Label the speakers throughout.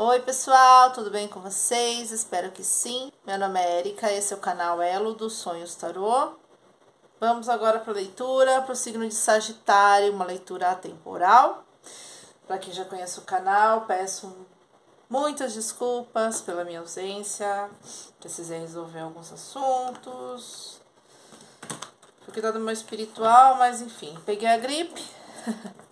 Speaker 1: Oi pessoal, tudo bem com vocês? Espero que sim. Meu nome é Erika, esse é o canal Elo dos Sonhos Tarô. Vamos agora para a leitura para o signo de Sagitário, uma leitura atemporal. Para quem já conhece o canal, peço muitas desculpas pela minha ausência. Precisei resolver alguns assuntos. Fui cuidar do meu espiritual, mas enfim, peguei a gripe.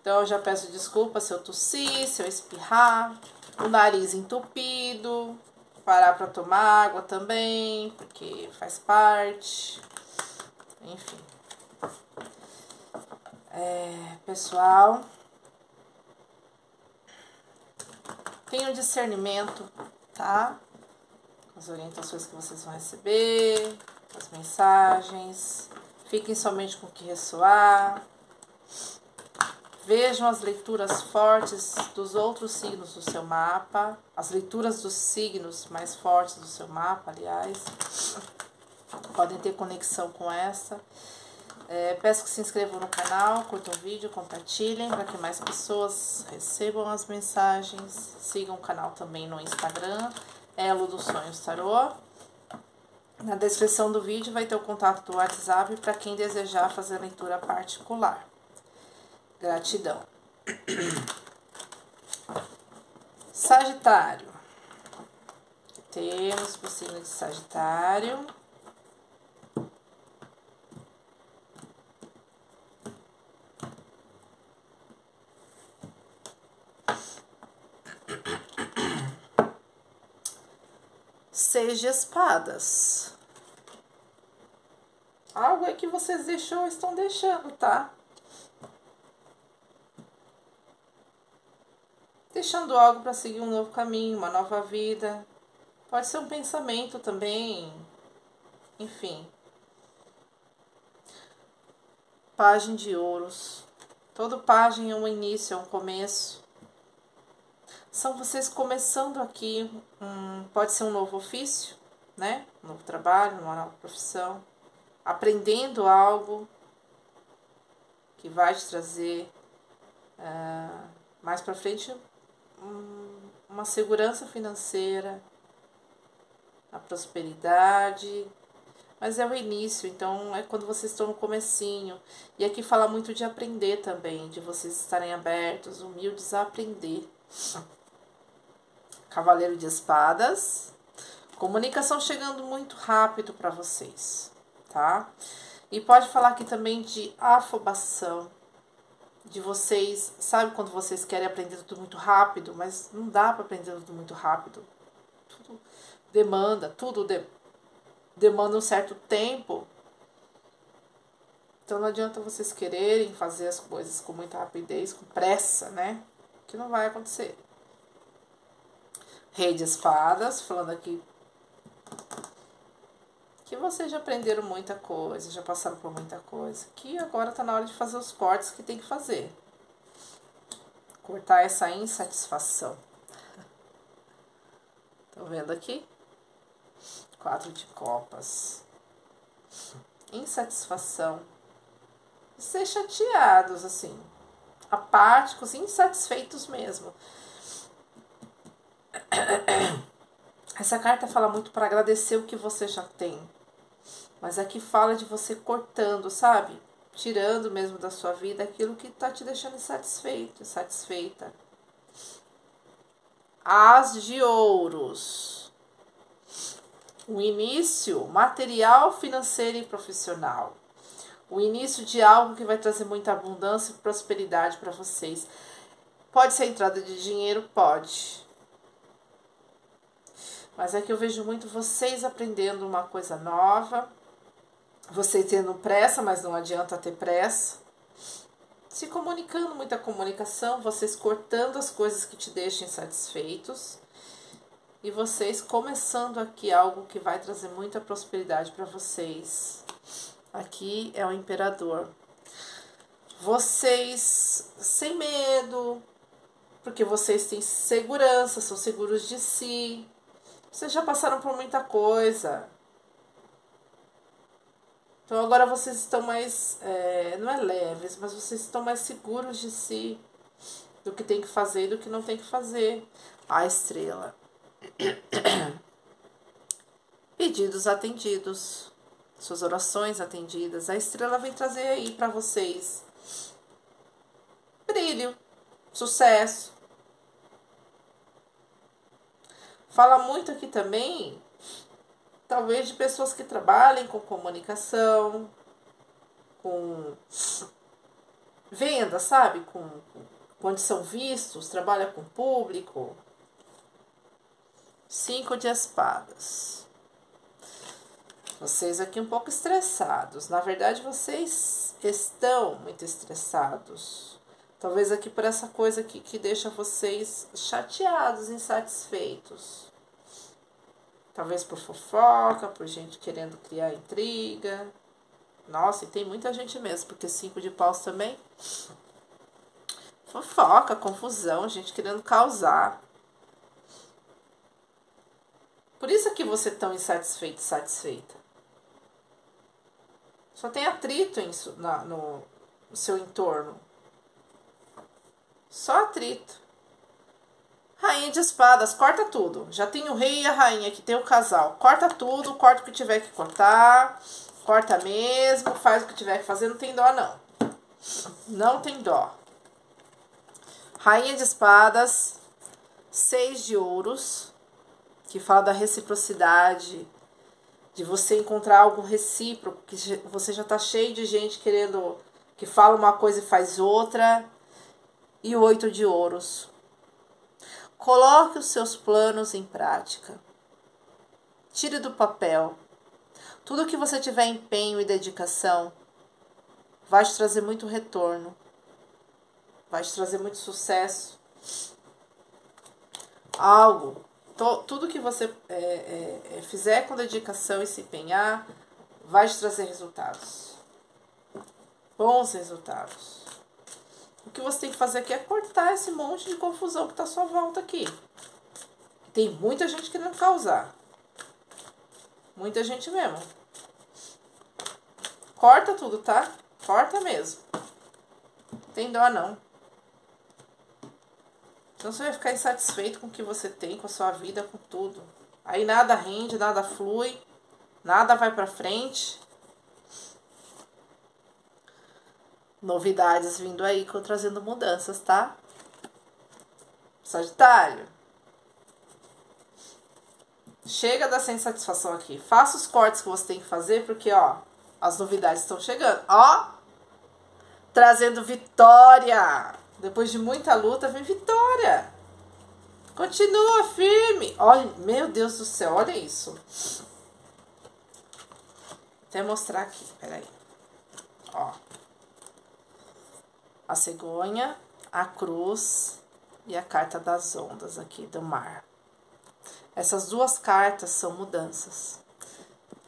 Speaker 1: Então eu já peço desculpa se eu tossir, se eu espirrar, o nariz entupido, parar para tomar água também, porque faz parte. Enfim. É, pessoal, tenham discernimento, tá? Com as orientações que vocês vão receber, as mensagens. Fiquem somente com o que ressoar. Vejam as leituras fortes dos outros signos do seu mapa, as leituras dos signos mais fortes do seu mapa, aliás, podem ter conexão com essa. É, peço que se inscrevam no canal, curtam o vídeo, compartilhem para que mais pessoas recebam as mensagens. Sigam o canal também no Instagram, Elo dos Sonhos Tarô. Na descrição do vídeo vai ter o contato do WhatsApp para quem desejar fazer leitura particular. Gratidão. Sagitário. Temos o signo de Sagitário. Seis de espadas. Algo é que vocês deixou, estão deixando, tá? Deixando algo para seguir um novo caminho, uma nova vida. Pode ser um pensamento também, enfim. Página de ouros. Todo página é um início, é um começo. São vocês começando aqui, um, pode ser um novo ofício, né? Um novo trabalho, uma nova profissão. Aprendendo algo que vai te trazer uh, mais para frente uma segurança financeira, a prosperidade, mas é o início, então é quando vocês estão no comecinho. E aqui fala muito de aprender também, de vocês estarem abertos, humildes a aprender. Cavaleiro de Espadas. Comunicação chegando muito rápido para vocês, tá? E pode falar aqui também de afobação, de vocês, sabe quando vocês querem aprender tudo muito rápido, mas não dá para aprender tudo muito rápido. Tudo demanda, tudo de, demanda um certo tempo. Então não adianta vocês quererem fazer as coisas com muita rapidez, com pressa, né? Que não vai acontecer. Rei de espadas, falando aqui que vocês já aprenderam muita coisa, já passaram por muita coisa, que agora tá na hora de fazer os cortes que tem que fazer. Cortar essa insatisfação. Estão vendo aqui? Quatro de copas. Insatisfação. Ser chateados, assim. Apáticos, insatisfeitos mesmo. Essa carta fala muito para agradecer o que você já tem. Mas aqui fala de você cortando, sabe? Tirando mesmo da sua vida aquilo que tá te deixando insatisfeito, insatisfeita. As de ouros. O início material, financeiro e profissional. O início de algo que vai trazer muita abundância e prosperidade para vocês. Pode ser entrada de dinheiro? Pode. Mas é que eu vejo muito vocês aprendendo uma coisa nova, você tendo pressa, mas não adianta ter pressa. Se comunicando, muita comunicação, vocês cortando as coisas que te deixam insatisfeitos e vocês começando aqui algo que vai trazer muita prosperidade para vocês. Aqui é o imperador. Vocês sem medo, porque vocês têm segurança, são seguros de si. Vocês já passaram por muita coisa. Então agora vocês estão mais, é, não é leves, mas vocês estão mais seguros de si. do que tem que fazer e do que não tem que fazer. A estrela. Pedidos atendidos, suas orações atendidas. A estrela vem trazer aí para vocês brilho, sucesso. Fala muito aqui também, talvez de pessoas que trabalhem com comunicação, com venda, sabe? Com, onde são vistos, trabalha com público. Cinco de espadas. Vocês aqui um pouco estressados. Na verdade, vocês estão muito estressados. Talvez aqui por essa coisa aqui que deixa vocês chateados, insatisfeitos. Talvez por fofoca, por gente querendo criar intriga. Nossa, e tem muita gente mesmo, porque cinco de paus também. Fofoca, confusão, gente querendo causar. Por isso que você é tão insatisfeito, satisfeita. Só tem atrito em, na, no, no seu entorno. Só atrito. Rainha de espadas, corta tudo. Já tem o rei e a rainha, que tem o casal. Corta tudo, corta o que tiver que cortar. Corta mesmo, faz o que tiver que fazer, não tem dó não. Não tem dó. Rainha de espadas, seis de ouros, que fala da reciprocidade, de você encontrar algo recíproco, que você já tá cheio de gente querendo que fala uma coisa e faz outra e oito de ouros. Coloque os seus planos em prática. Tire do papel. Tudo que você tiver empenho e dedicação vai te trazer muito retorno, vai te trazer muito sucesso. Algo, to, tudo que você é, é, é fizer com dedicação e se empenhar, vai te trazer resultados. Bons resultados. O que você tem que fazer aqui é cortar esse monte de confusão que está à sua volta aqui. Tem muita gente querendo causar. Muita gente mesmo. Corta tudo, tá? Corta mesmo. Tem dó não. Senão você vai ficar insatisfeito com o que você tem, com a sua vida, com tudo. Aí nada rende, nada flui, nada vai pra frente. Novidades vindo aí, trazendo mudanças, tá? Sagitário. Chega dessa insatisfação aqui. Faça os cortes que você tem que fazer, porque, ó, as novidades estão chegando. Ó, trazendo vitória. Depois de muita luta, vem vitória. Continua firme. Olha, meu Deus do céu, olha isso. Vou até mostrar aqui, peraí. Ó a cegonha, a cruz e a carta das ondas aqui do mar. Essas duas cartas são mudanças.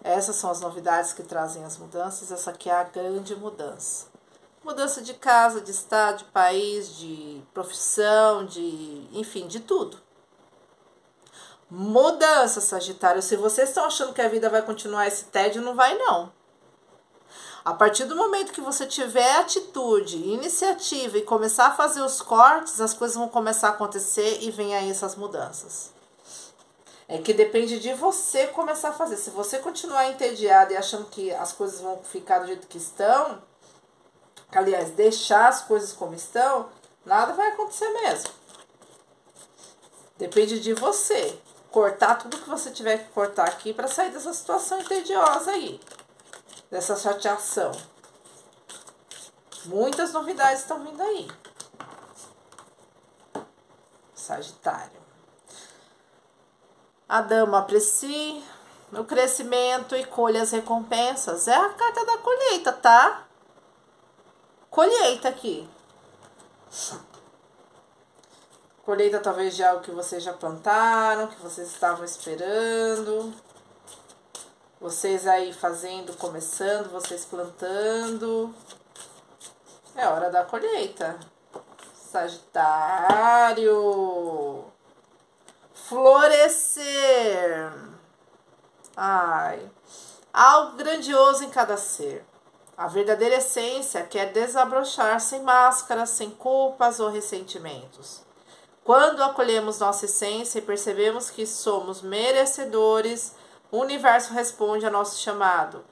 Speaker 1: Essas são as novidades que trazem as mudanças. Essa aqui é a grande mudança. Mudança de casa, de estado, de país, de profissão, de enfim, de tudo. Mudança, Sagitário. Se vocês estão achando que a vida vai continuar esse tédio, não vai não. A partir do momento que você tiver atitude, iniciativa e começar a fazer os cortes, as coisas vão começar a acontecer e vem aí essas mudanças. É que depende de você começar a fazer. Se você continuar entediado e achando que as coisas vão ficar do jeito que estão, aliás, deixar as coisas como estão, nada vai acontecer mesmo. Depende de você. Cortar tudo que você tiver que cortar aqui para sair dessa situação entediosa aí dessa chateação. Muitas novidades estão vindo aí. Sagitário. A dama aprecie o crescimento e colhe as recompensas. É a carta da colheita, tá? Colheita aqui. Colheita talvez de algo que vocês já plantaram, que vocês estavam esperando. Vocês aí fazendo, começando, vocês plantando. É hora da colheita. Sagitário. Florescer. Ai. Algo grandioso em cada ser. A verdadeira essência quer desabrochar sem máscaras, sem culpas ou ressentimentos. Quando acolhemos nossa essência e percebemos que somos merecedores, o universo responde ao nosso chamado.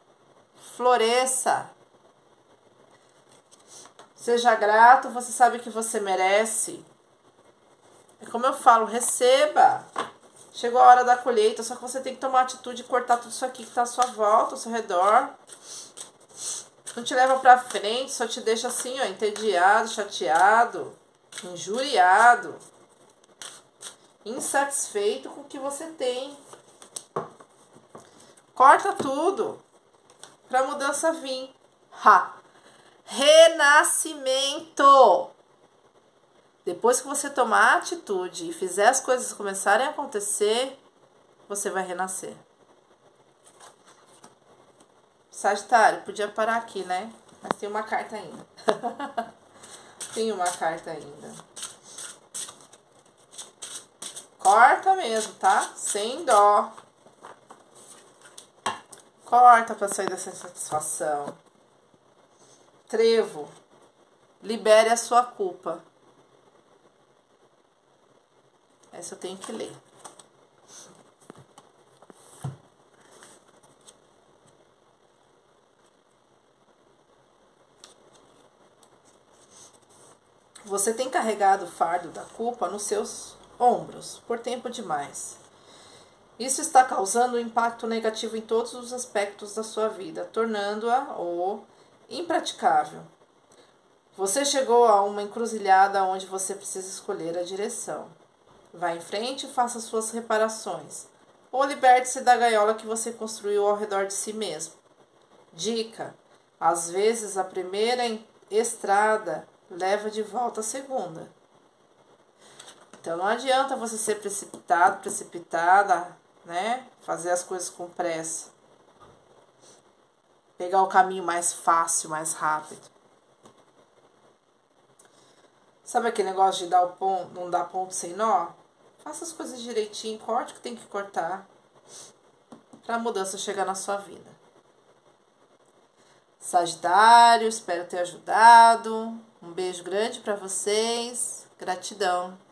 Speaker 1: Floresça. Seja grato, você sabe que você merece. É como eu falo, receba. Chegou a hora da colheita, só que você tem que tomar atitude e cortar tudo isso aqui que está à sua volta, ao seu redor. Não te leva pra frente, só te deixa assim, ó, entediado, chateado, injuriado, insatisfeito com o que você tem. Corta tudo pra mudança vir. Ha! Renascimento! Depois que você tomar atitude e fizer as coisas começarem a acontecer, você vai renascer. Sagitário, podia parar aqui, né? Mas tem uma carta ainda. tem uma carta ainda. Corta mesmo, tá? Sem dó. Corta para sair dessa insatisfação. Trevo. Libere a sua culpa. Essa eu tenho que ler. Você tem carregado o fardo da culpa nos seus ombros por tempo demais. Isso está causando um impacto negativo em todos os aspectos da sua vida, tornando-a ou impraticável. Você chegou a uma encruzilhada onde você precisa escolher a direção. Vá em frente e faça suas reparações, ou liberte-se da gaiola que você construiu ao redor de si mesmo. Dica: às vezes a primeira estrada leva de volta a segunda. Então não adianta você ser precipitado, precipitada, né? Fazer as coisas com pressa. Pegar o caminho mais fácil, mais rápido. Sabe aquele negócio de dar o ponto, não dar ponto sem nó? Faça as coisas direitinho, corte o que tem que cortar para a mudança chegar na sua vida. Sagitário, espero ter ajudado. Um beijo grande para vocês. Gratidão.